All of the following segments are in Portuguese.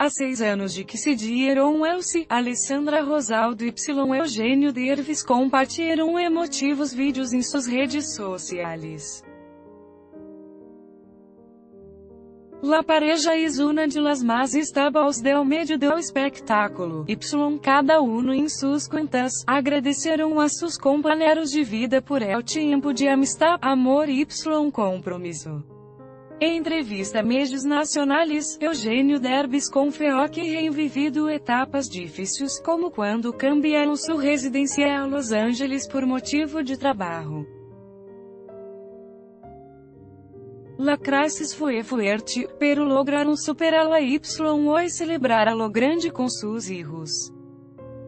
Há seis anos de que se dieron Elsie, Alessandra Rosaldo y Eugênio Dervis compartilharam emotivos vídeos em suas redes sociais. La pareja es una de las más estables del medio del espectáculo. Y cada uno em suas contas, agradeceram a seus companheiros de vida por el tempo de amistad, amor y compromisso. Em entrevista a Medios Nacionais, Eugênio Derbis confiou que revivido etapas difíceis, como quando cambiaram sua residência a Los Angeles por motivo de trabalho. La crisis foi fuerte, pero lograram superá-la y hoje celebrar a lo grande com seus hijos.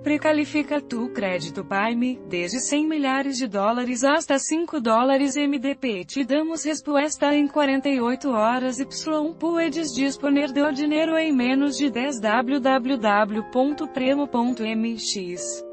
Precalifica tu crédito Prime, desde 100 milhares de dólares hasta 5 dólares MDP. Te damos resposta em 48 horas y puedes disponer de dinheiro em menos de 10 www.premo.mx.